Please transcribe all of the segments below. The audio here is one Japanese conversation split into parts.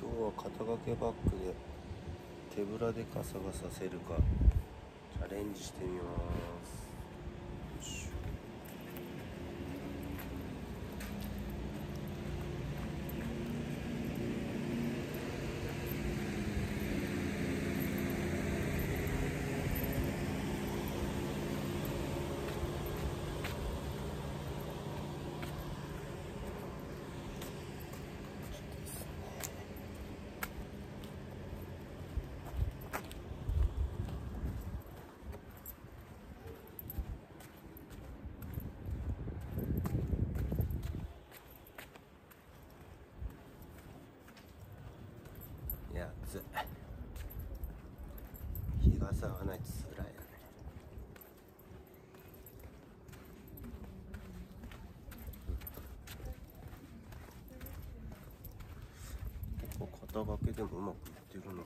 今日は肩掛けバッグで手ぶらで傘がさせるかチャレンジしてみます。や暑い日傘がないとつらいよね。結構肩掛けでもうまくいってるな。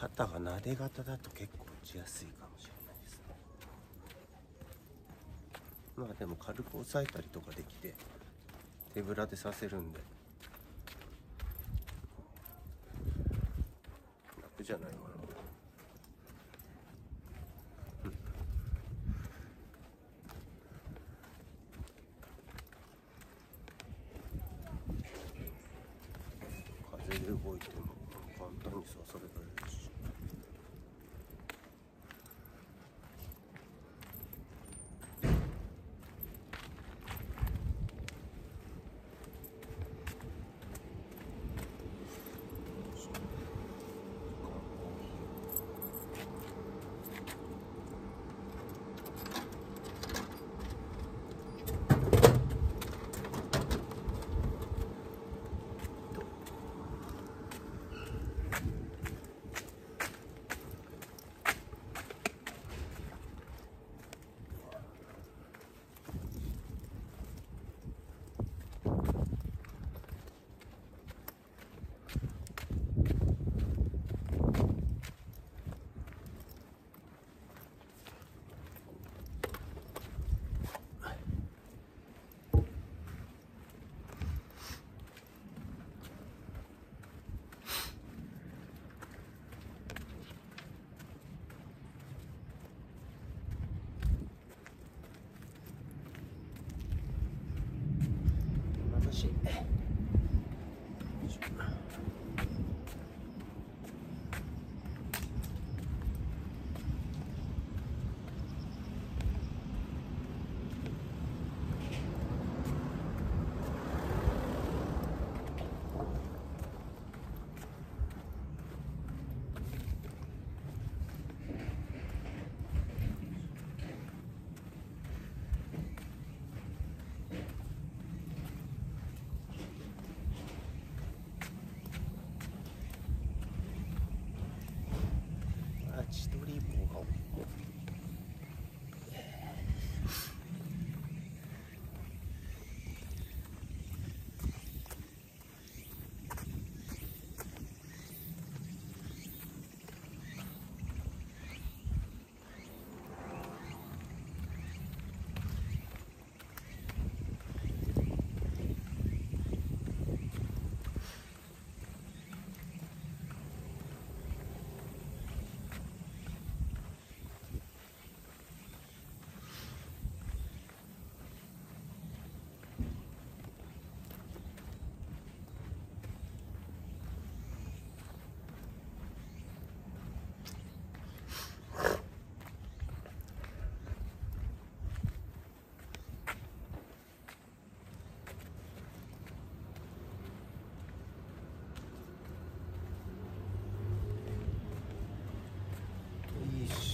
肩がなで型だと結構落ちやすいかもしれないですね。まあでも軽く押さえたりとかできて手ぶらでさせるんで。楽じゃないかな風で動いても簡単に刺されられるし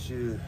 shoot.